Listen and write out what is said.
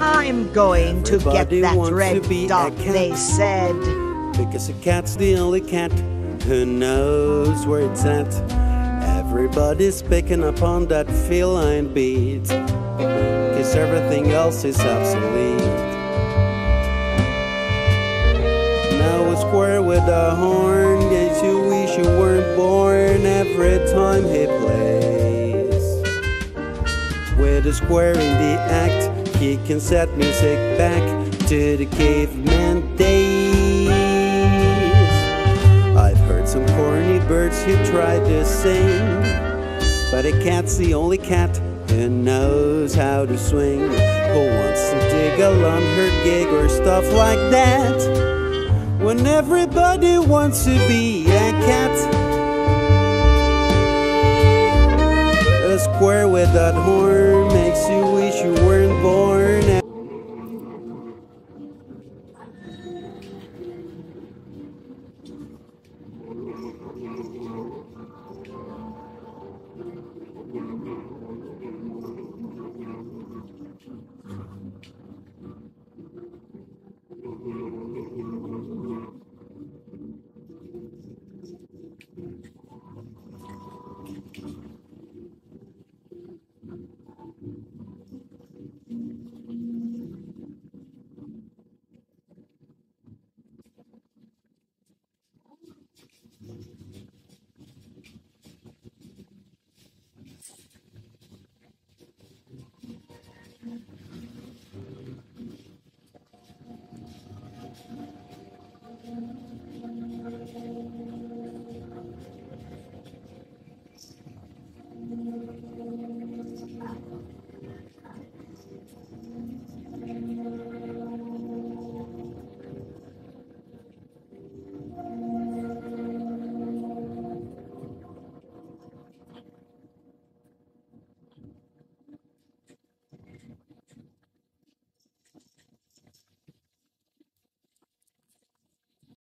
I'm going to get that red dot, they said. Because a cat's the only cat who knows where it's at. Everybody's picking up on that feline beat. Cause everything else is obsolete. Now a square with a horn gets you wish you weren't born every time he plays. With a square in the act, he can set music back to the caveman days. I've heard some corny birds who try to sing, but a cat's the only cat who knows how to swing. Who wants to dig along her gig or stuff like that? When everybody wants to be a cat. A square with that horn makes you wish you born